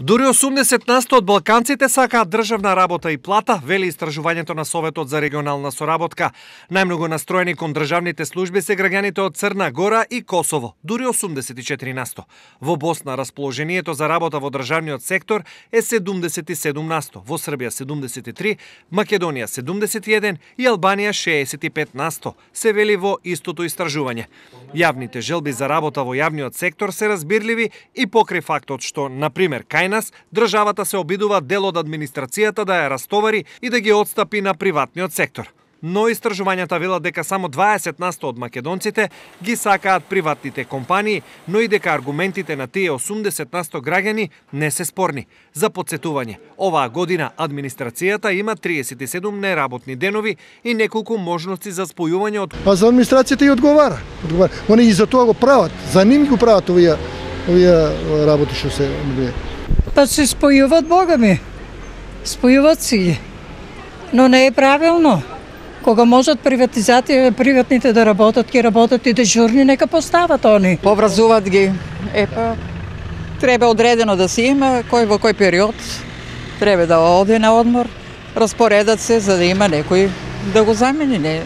Дури 80 насто од балканците сакаат државна работа и плата, вели истражувањето на Советот за регионална соработка. Најмногу настроени кон државните служби се граѓаните од Црна Гора и Косово, дури 84 насто. Во Босна расположението за работа во државниот сектор е 77 насто, во Србија 73, Македонија 71 и Албанија 65 насто, се вели во истото истражување. Јавните желби за работа во јавниот сектор се разбирливи и покрај фактот што, на пример, кај нас, државата се обидува дел од администрацијата да ја растовари и да ги отстапи на приватниот сектор. Но истражувањата велат дека само 20 насто од македонците ги сакаат приватните компании, но и дека аргументите на тие 80 насто граѓани не се спорни. За подсетување, оваа година администрацијата има 37 неработни денови и неколку можности за спојување од А за администрацијата и одговара. одговара. Они и за тоа го прават. За ним го прават овие овие работи што се Па се спојуват, бога ми. Спојуват си Но не е правилно. Кога можат приватизација, приватните да работат, ќе работат и дежурни, нека постават они. Повразуваат ги. Епа, треба одредено да се има, кој во кој период треба да оде на одмор, распоредат се за да има некој да го замени. Не.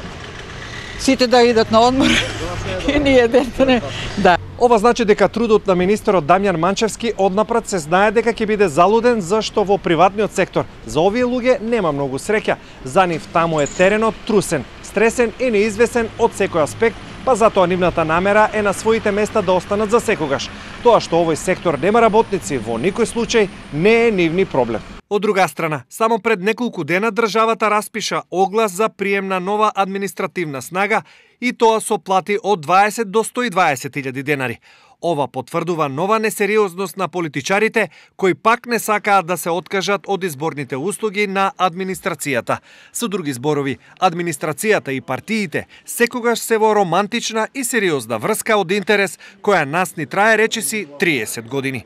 Сите да идат на одмор и ние дете да, да. Ова значи дека трудот на министерот Дамјан Манчевски однапред се знае дека ќе биде залуден зашто во приватниот сектор за овие луѓе нема многу среќа. За нив таму е теренот трусен, стресен и неизвесен од секој аспект, па затоа нивната намера е на своите места да останат за секогаш. Тоа што овој сектор нема работници во никој случај не е нивни проблем. Од друга страна, само пред неколку дена државата распиша оглас за прием на нова административна снага и тоа со плати од 20 до 120 илјади денари. Ова потврдува нова несериозност на политичарите кои пак не сакаат да се откажат од изборните услуги на администрацијата. Со други зборови, администрацијата и партиите секогаш се во романтична и сериозна врска од интерес која нас ни трае речиси 30 години.